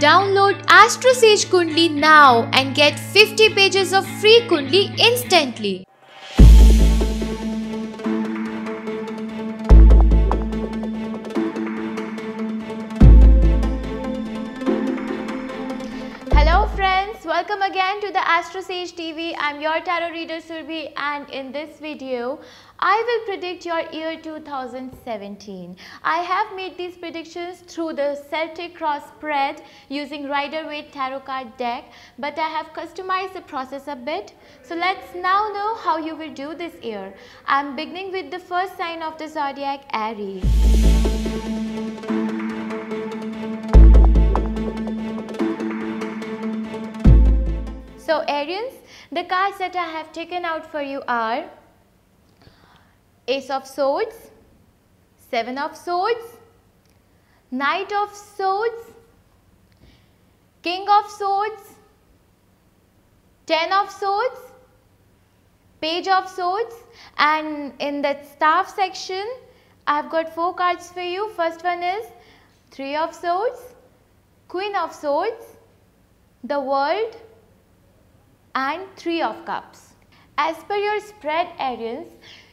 Download Astro Sage Kundli now and get 50 pages of free Kundli instantly. Hello friends, welcome again to the Astro Sage TV. I'm your tarot reader Surbhi and in this video I will predict your year 2017. I have made these predictions through the Celtic Cross spread using Rider Waite tarot card deck but I have customized the process a bit. So let's now know how you will do this year. I'm beginning with the first sign of the zodiac Aries. So Aries, the cards that I have taken out for you are Ace of Swords, Seven of Swords, Knight of Swords, King of Swords, Ten of Swords, Page of Swords and in the staff section I have got four cards for you. First one is Three of Swords, Queen of Swords, the World and Three of Cups. As per your spread Aries,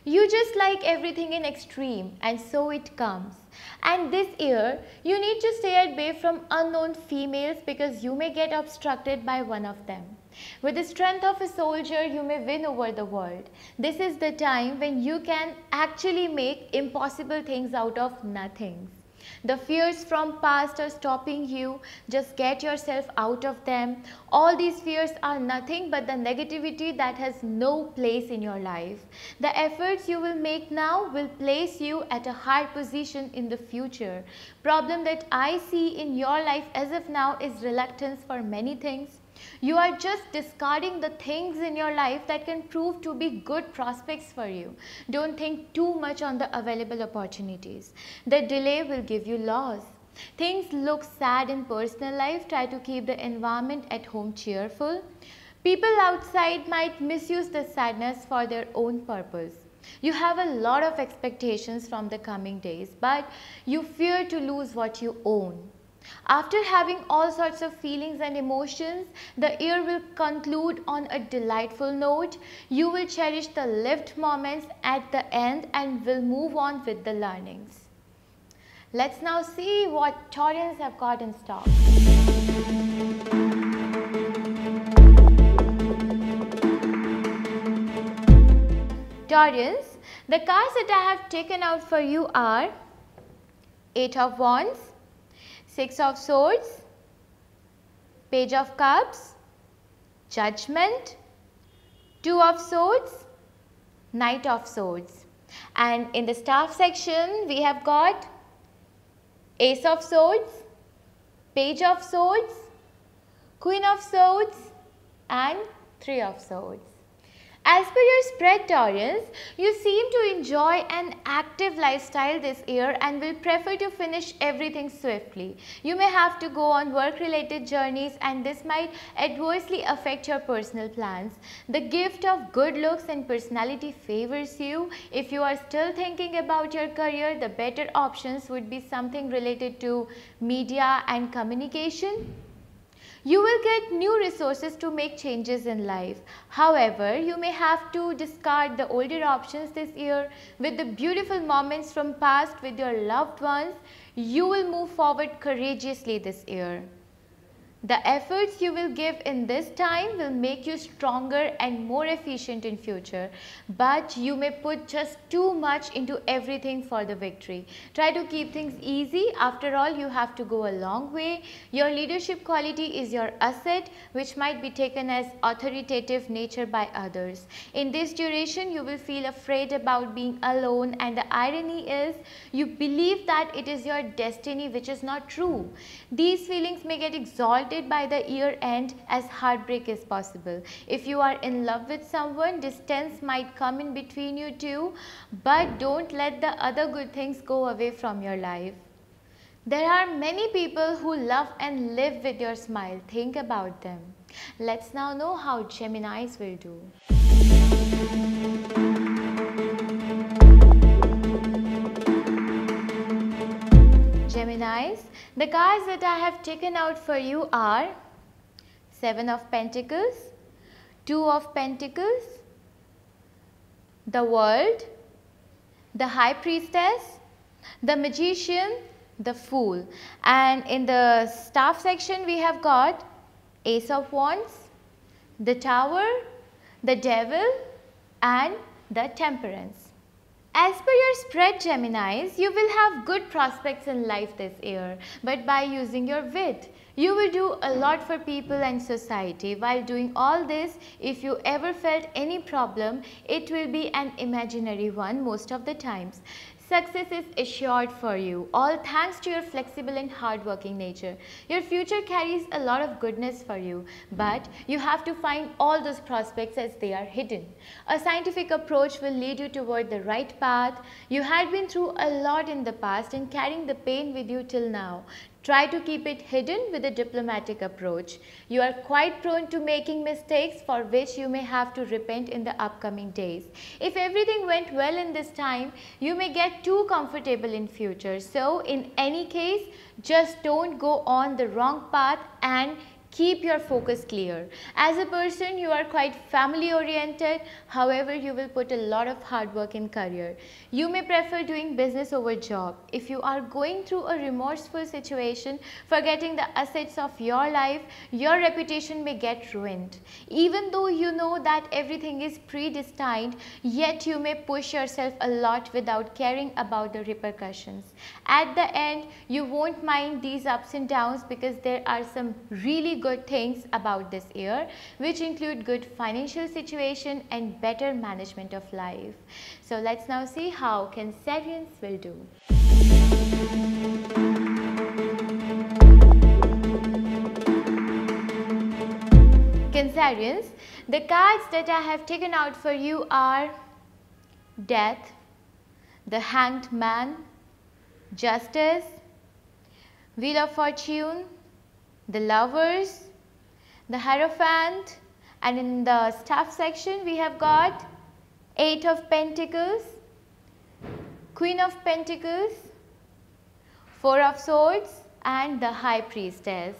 you just like everything in extreme and so it comes. And this year, you need to stay at bay from unknown females because you may get obstructed by one of them. With the strength of a soldier, you may win over the world. This is the time when you can actually make impossible things out of nothing. The fears from past are stopping you. Just get yourself out of them. All these fears are nothing but the negativity that has no place in your life. The efforts you will make now will place you at a high position in the future. Problem that I see in your life as of now is reluctance for many things. You are just discarding the things in your life that can prove to be good prospects for you. Don't think too much on the available opportunities. The delay will give you loss. Things look sad in personal life. Try to keep the environment at home cheerful. People outside might misuse the sadness for their own purpose. You have a lot of expectations from the coming days, but you fear to lose what you own. After having all sorts of feelings and emotions, the year will conclude on a delightful note. You will cherish the lived moments at the end and will move on with the learnings. Let's now see what Taurians have got in stock. Taurians, the cards that I have taken out for you are Eight of Wands, Six of Swords, Page of Cups, Judgment, Two of Swords, Knight of Swords. And in the staff section, we have got Ace of Swords, Page of Swords, Queen of Swords and Three of Swords. As per your spread Taurus, you seem to enjoy an active lifestyle this year and will prefer to finish everything swiftly. You may have to go on work related journeys and this might adversely affect your personal plans. The gift of good looks and personality favors you. If you are still thinking about your career, the better options would be something related to media and communication. You will get new resources to make changes in life. However, you may have to discard the older options this year with the beautiful moments from past with your loved ones. You will move forward courageously this year. The efforts you will give in this time will make you stronger and more efficient in future. But you may put just too much into everything for the victory. Try to keep things easy. After all, you have to go a long way. Your leadership quality is your asset which might be taken as authoritative nature by others. In this duration, you will feel afraid about being alone and the irony is you believe that it is your destiny which is not true. These feelings may get exalted by the year end as heartbreak is possible. If you are in love with someone, distance might come in between you two, but don't let the other good things go away from your life. There are many people who love and live with your smile. Think about them. Let's now know how Geminis will do. Geminis, the cards that I have taken out for you are 7 of Pentacles, 2 of Pentacles, the World, the High Priestess, the Magician, the Fool and in the staff section we have got Ace of Wands, the Tower, the Devil and the Temperance. As per your spread Geminis, you will have good prospects in life this year, but by using your wit. You will do a lot for people and society. While doing all this, if you ever felt any problem, it will be an imaginary one most of the times. Success is assured for you, all thanks to your flexible and hardworking nature. Your future carries a lot of goodness for you, but you have to find all those prospects as they are hidden. A scientific approach will lead you toward the right path. You had been through a lot in the past and carrying the pain with you till now. Try to keep it hidden with a diplomatic approach. You are quite prone to making mistakes for which you may have to repent in the upcoming days. If everything went well in this time, you may get too comfortable in future. So in any case, just don't go on the wrong path and Keep your focus clear. As a person, you are quite family oriented. However, you will put a lot of hard work in career. You may prefer doing business over job. If you are going through a remorseful situation, forgetting the assets of your life, your reputation may get ruined. Even though you know that everything is predestined, yet you may push yourself a lot without caring about the repercussions. At the end, you won't mind these ups and downs because there are some really good things about this year which include good financial situation and better management of life. So let's now see how Cancerians will do. Cancerians, the cards that I have taken out for you are Death, the Hanged Man, Justice, Wheel of Fortune, the Lovers, the Hierophant and in the staff section we have got 8 of Pentacles, Queen of Pentacles, 4 of Swords and the High Priestess.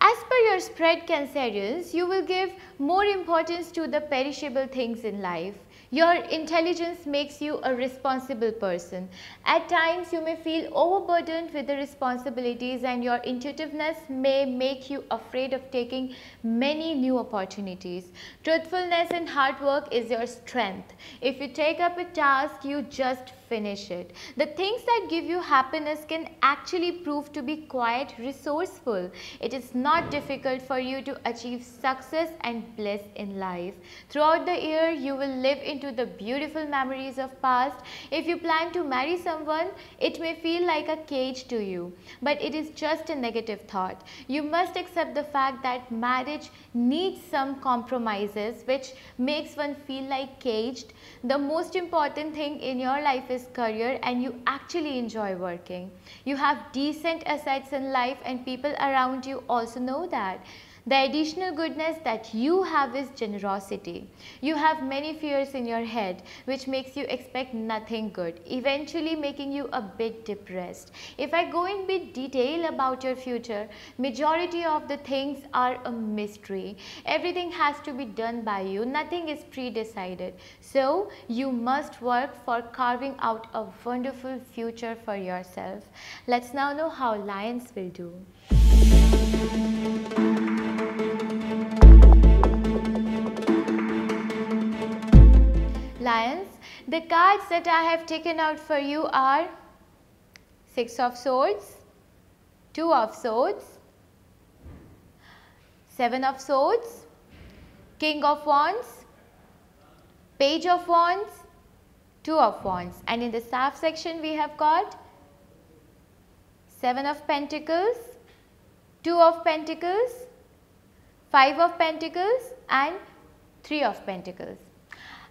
As per your spread Cancerians, you will give more importance to the perishable things in life. Your intelligence makes you a responsible person. At times you may feel overburdened with the responsibilities and your intuitiveness may make you afraid of taking many new opportunities. Truthfulness and hard work is your strength. If you take up a task, you just finish it. The things that give you happiness can actually prove to be quite resourceful. It is not difficult for you to achieve success and bliss in life. Throughout the year, you will live into the beautiful memories of past. If you plan to marry someone, it may feel like a cage to you, but it is just a negative thought. You must accept the fact that marriage needs some compromises which makes one feel like caged. The most important thing in your life is career and you actually enjoy working. You have decent assets in life and people around you also know that. The additional goodness that you have is generosity. You have many fears in your head which makes you expect nothing good, eventually making you a bit depressed. If I go in bit detail about your future, majority of the things are a mystery. Everything has to be done by you, nothing is pre-decided. So you must work for carving out a wonderful future for yourself. Let's now know how lions will do. Lions, the cards that I have taken out for you are 6 of swords, 2 of swords, 7 of swords, king of wands, page of wands, 2 of wands and in the staff section we have got 7 of pentacles, 2 of pentacles, 5 of pentacles and 3 of pentacles.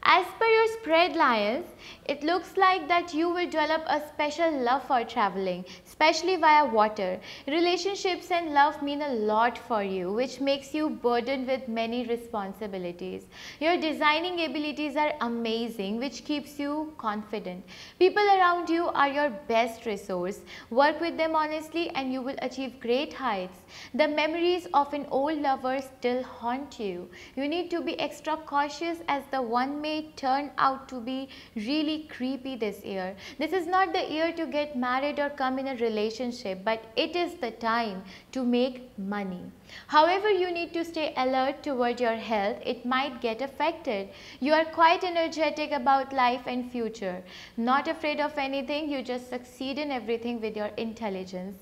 As per your spread lions, it looks like that you will develop a special love for traveling, especially via water. Relationships and love mean a lot for you, which makes you burdened with many responsibilities. Your designing abilities are amazing, which keeps you confident. People around you are your best resource. Work with them honestly and you will achieve great heights. The memories of an old lover still haunt you. You need to be extra cautious as the one may turn out to be really creepy this year. This is not the year to get married or come in a relationship, but it is the time to make money. However, you need to stay alert toward your health. It might get affected. You are quite energetic about life and future. Not afraid of anything, you just succeed in everything with your intelligence.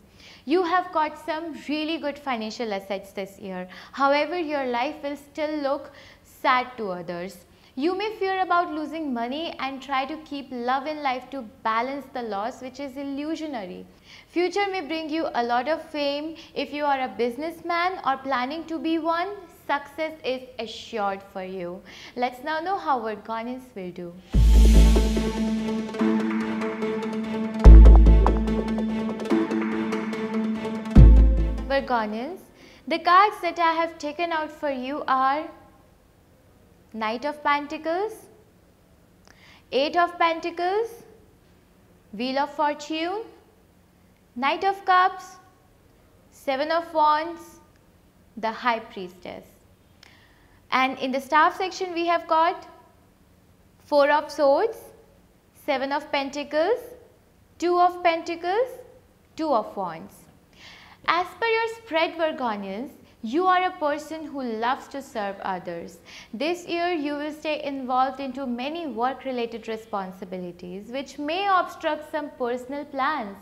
You have got some really good financial assets this year. However, your life will still look sad to others. You may fear about losing money and try to keep love in life to balance the loss which is illusionary. Future may bring you a lot of fame. If you are a businessman or planning to be one, success is assured for you. Let's now know how Virgonians will do. Virgonians, the cards that I have taken out for you are Knight of Pentacles, Eight of Pentacles, Wheel of Fortune, Knight of Cups, Seven of Wands, the High Priestess. And in the staff section we have got Four of Swords, Seven of Pentacles, Two of Pentacles, Two of Wands. As per your spread Virgonians, you are a person who loves to serve others. This year you will stay involved into many work related responsibilities which may obstruct some personal plans.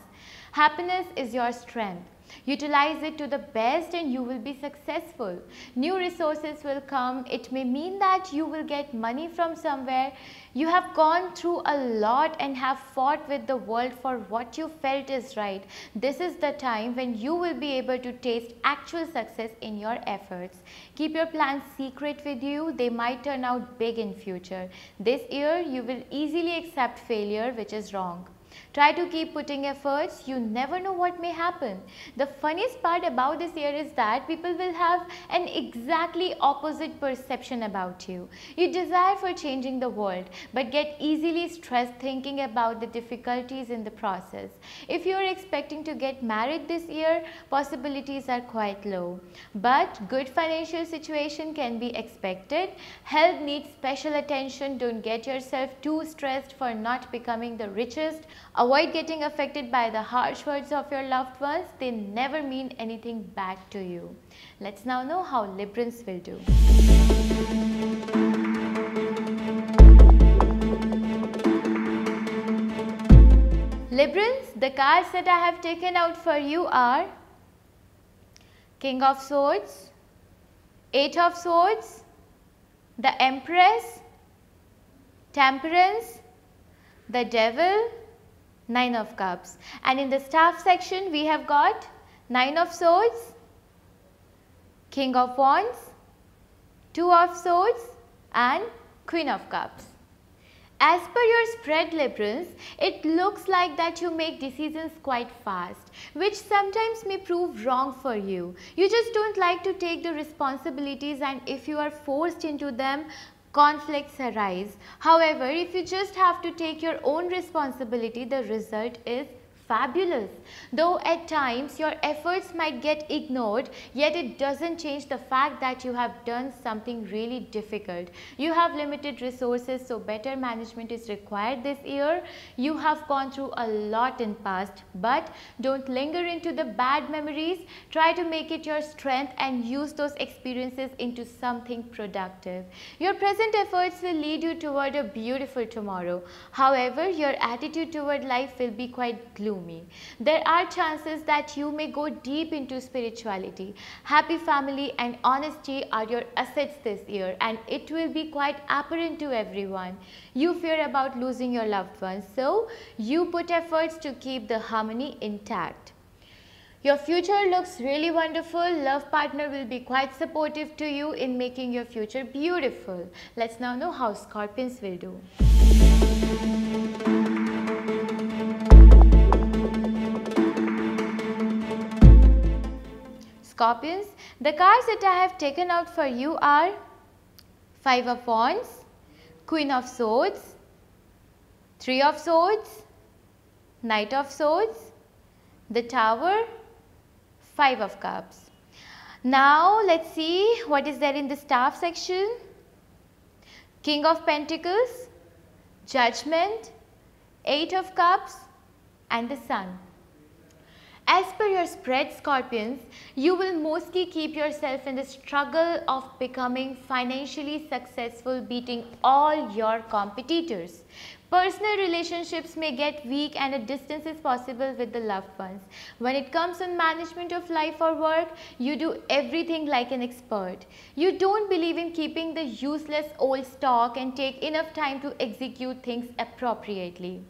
Happiness is your strength. Utilize it to the best and you will be successful. New resources will come. It may mean that you will get money from somewhere. You have gone through a lot and have fought with the world for what you felt is right. This is the time when you will be able to taste actual success in your efforts. Keep your plans secret with you. They might turn out big in future. This year you will easily accept failure which is wrong. Try to keep putting efforts, you never know what may happen. The funniest part about this year is that people will have an exactly opposite perception about you. You desire for changing the world but get easily stressed thinking about the difficulties in the process. If you are expecting to get married this year, possibilities are quite low. But good financial situation can be expected. Health needs special attention. Don't get yourself too stressed for not becoming the richest Avoid getting affected by the harsh words of your loved ones. They never mean anything bad to you. Let's now know how Librans will do. Librans, the cards that I have taken out for you are King of Swords, Eight of Swords, the Empress, Temperance, the Devil, Nine of Cups. And in the staff section, we have got Nine of Swords, King of Wands, Two of Swords and Queen of Cups. As per your spread Librans, it looks like that you make decisions quite fast, which sometimes may prove wrong for you. You just don't like to take the responsibilities and if you are forced into them, conflicts arise. However, if you just have to take your own responsibility, the result is fabulous. Though at times your efforts might get ignored, yet it doesn't change the fact that you have done something really difficult. You have limited resources, so better management is required this year. You have gone through a lot in past, but don't linger into the bad memories. Try to make it your strength and use those experiences into something productive. Your present efforts will lead you toward a beautiful tomorrow. However, your attitude toward life will be quite gloomy gloomy. There are chances that you may go deep into spirituality. Happy family and honesty are your assets this year and it will be quite apparent to everyone. You fear about losing your loved ones so you put efforts to keep the harmony intact. Your future looks really wonderful. Love partner will be quite supportive to you in making your future beautiful. Let's now know how Scorpions will do. Scorpions, the cards that I have taken out for you are Five of Wands, Queen of Swords, Three of Swords, Knight of Swords, the Tower, Five of Cups. Now let's see what is there in the staff section. King of Pentacles, Judgment, Eight of Cups and the Sun. As per your spread scorpions, you will mostly keep yourself in the struggle of becoming financially successful beating all your competitors. Personal relationships may get weak and a distance is possible with the loved ones. When it comes on management of life or work, you do everything like an expert. You don't believe in keeping the useless old stock and take enough time to execute things appropriately.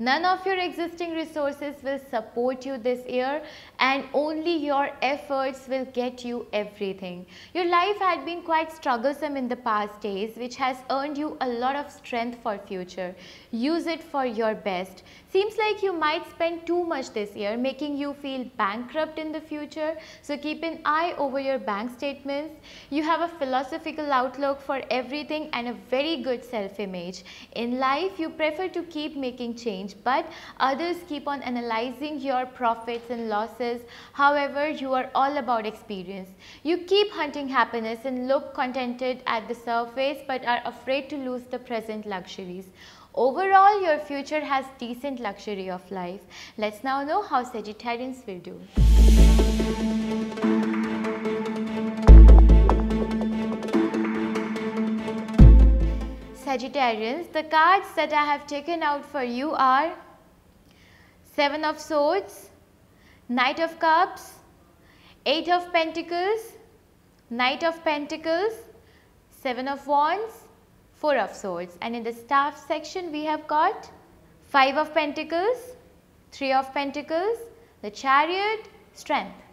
None of your existing resources will support you this year and only your efforts will get you everything. Your life had been quite strugglesome in the past days which has earned you a lot of strength for future. Use it for your best. Seems like you might spend too much this year making you feel bankrupt in the future. So keep an eye over your bank statements. You have a philosophical outlook for everything and a very good self-image. In life, you prefer to keep making change but others keep on analyzing your profits and losses. However, you are all about experience. You keep hunting happiness and look contented at the surface but are afraid to lose the present luxuries. Overall, your future has decent luxury of life. Let's now know how Sagittarians will do. Sagittarians, the cards that I have taken out for you are Seven of Swords, Knight of Cups, Eight of Pentacles, Knight of Pentacles, Seven of Wands, Four of Swords and in the staff section we have got Five of Pentacles, Three of Pentacles, the Chariot, Strength.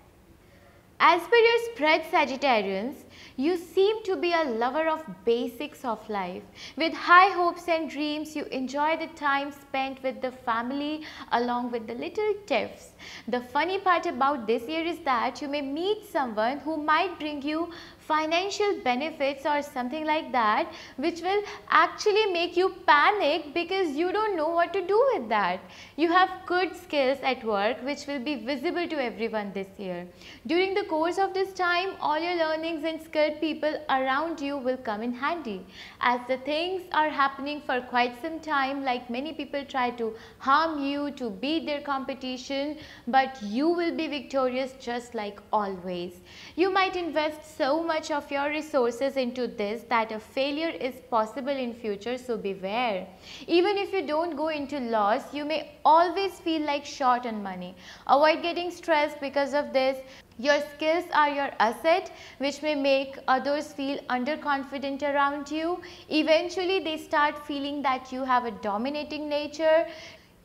As per your spread Sagittarians, you seem to be a lover of basics of life. With high hopes and dreams, you enjoy the time spent with the family along with the little tiffs. The funny part about this year is that you may meet someone who might bring you financial benefits or something like that which will actually make you panic because you don't know what to do with that. You have good skills at work which will be visible to everyone this year. During the course of this time all your learnings and skilled people around you will come in handy. As the things are happening for quite some time like many people try to harm you to beat their competition but you will be victorious just like always. You might invest so much much of your resources into this that a failure is possible in future so beware. Even if you don't go into loss, you may always feel like short on money. Avoid getting stressed because of this. Your skills are your asset which may make others feel underconfident around you. Eventually they start feeling that you have a dominating nature.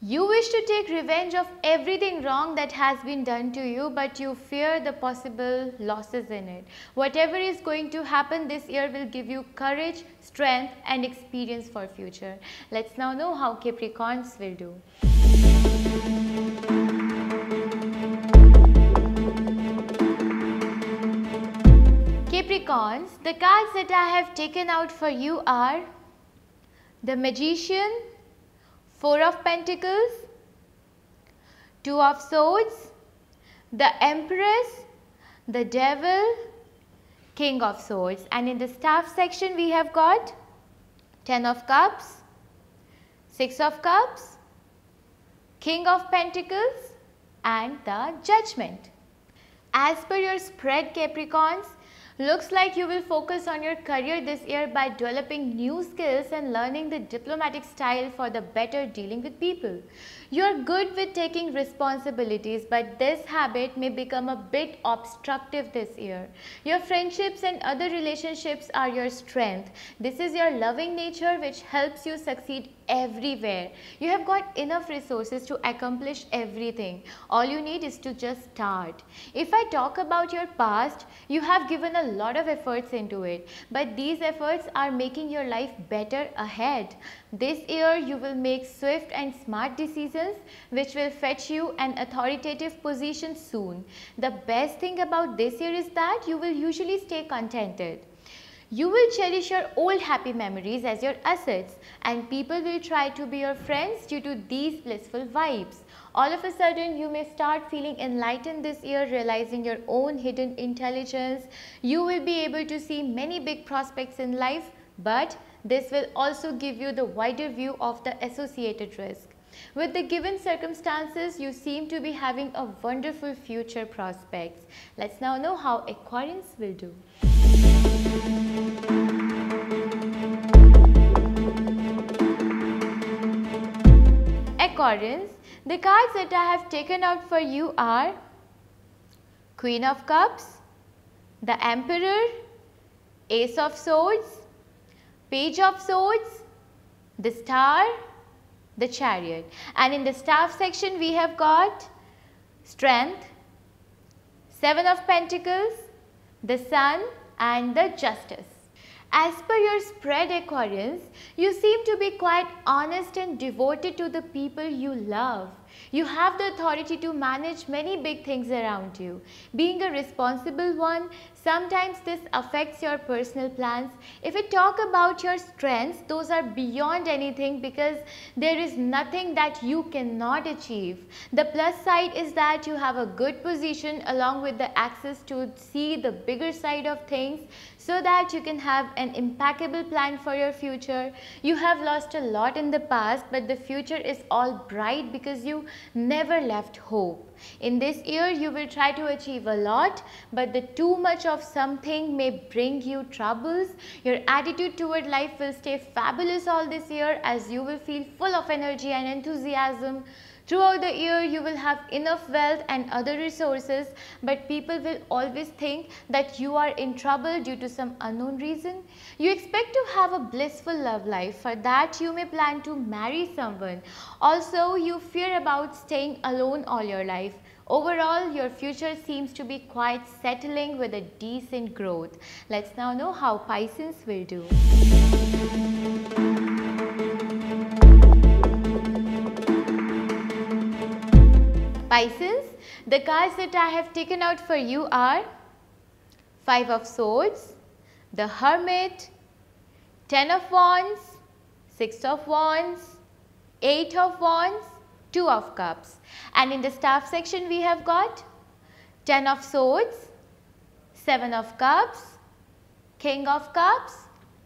You wish to take revenge of everything wrong that has been done to you but you fear the possible losses in it. Whatever is going to happen this year will give you courage, strength and experience for future. Let's now know how Capricorns will do. Capricorns, the cards that I have taken out for you are the Magician, Four of Pentacles, Two of Swords, the Empress, the Devil, King of Swords. And in the staff section we have got Ten of Cups, Six of Cups, King of Pentacles. And the Judgment. As per your spread Capricorns, Looks like you will focus on your career this year by developing new skills and learning the diplomatic style for the better dealing with people. You are good with taking responsibilities but this habit may become a bit obstructive this year. Your friendships and other relationships are your strength. This is your loving nature which helps you succeed everywhere. You have got enough resources to accomplish everything. All you need is to just start. If I talk about your past, you have given a lot of efforts into it. But these efforts are making your life better ahead. This year you will make swift and smart decisions which will fetch you an authoritative position soon. The best thing about this year is that you will usually stay contented. You will cherish your old happy memories as your assets and people will try to be your friends due to these blissful vibes. All of a sudden you may start feeling enlightened this year realizing your own hidden intelligence. You will be able to see many big prospects in life but this will also give you the wider view of the associated risk. With the given circumstances, you seem to be having a wonderful future prospects. Let's now know how Aquarians will do. Aquarians, the cards that I have taken out for you are Queen of Cups, the Emperor, Ace of Swords, Page of Swords, the Star, the Chariot. And in the staff section we have got Strength, Seven of Pentacles, the Sun and the Justice. As per your spread Aquarians, you seem to be quite honest and devoted to the people you love. You have the authority to manage many big things around you. Being a responsible one, sometimes this affects your personal plans. If we talk about your strengths, those are beyond anything because there is nothing that you cannot achieve. The plus side is that you have a good position along with the access to see the bigger side of things so that you can have an impeccable plan for your future. You have lost a lot in the past but the future is all bright because you never left hope. In this year you will try to achieve a lot but the too much of something may bring you troubles. Your attitude toward life will stay fabulous all this year as you will feel full of energy and enthusiasm. Throughout the year you will have enough wealth and other resources but people will always think that you are in trouble due to some unknown reason. You expect to have a blissful love life. For that you may plan to marry someone. Also you fear about staying alone all your life. Overall, your future seems to be quite settling with a decent growth. Let's now know how Pisces will do. Pisces, the cards that I have taken out for you are Five of Swords, the Hermit, Ten of Wands, Six of Wands, Eight of Wands, Two of Cups. And in the staff section we have got Ten of Swords, Seven of Cups, King of Cups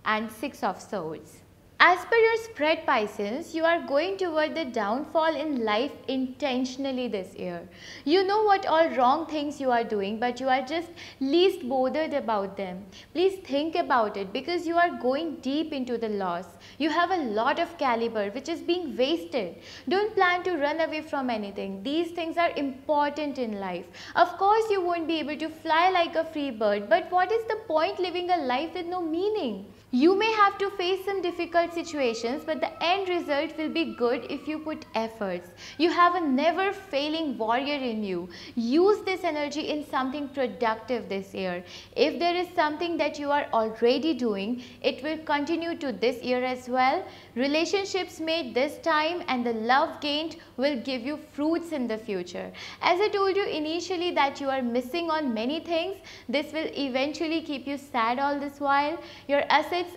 and Six of Swords. As per your spread Pisces, you are going toward the downfall in life intentionally this year. You know what all wrong things you are doing but you are just least bothered about them. Please think about it because you are going deep into the loss. You have a lot of caliber which is being wasted. Don't plan to run away from anything. These things are important in life. Of course you won't be able to fly like a free bird but what is the point living a life with no meaning? You may have to face some difficult situations but the end result will be good if you put efforts. You have a never failing warrior in you. Use this energy in something productive this year. If there is something that you are already doing, it will continue to this year as well. Relationships made this time and the love gained will give you fruits in the future. As I told you initially that you are missing on many things, this will eventually keep you sad all this while. Your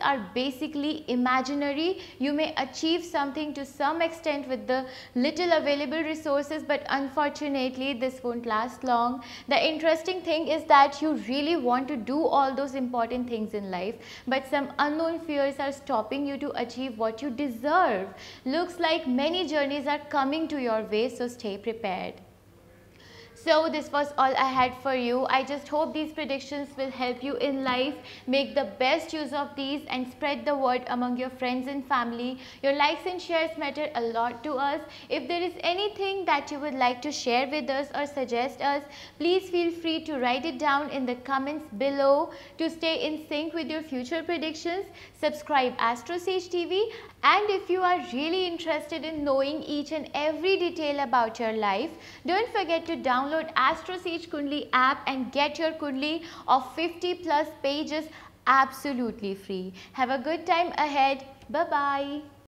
are basically imaginary. You may achieve something to some extent with the little available resources but unfortunately this won't last long. The interesting thing is that you really want to do all those important things in life but some unknown fears are stopping you to achieve what you deserve. Looks like many journeys are coming to your way so stay prepared. So this was all I had for you. I just hope these predictions will help you in life. Make the best use of these and spread the word among your friends and family. Your likes and shares matter a lot to us. If there is anything that you would like to share with us or suggest us, please feel free to write it down in the comments below. To stay in sync with your future predictions, subscribe Astro Sage TV and if you are really interested in knowing each and every detail about your life, don't forget to download Astro Sage Kundli app and get your Kundli of 50 plus pages absolutely free. Have a good time ahead. Bye-bye.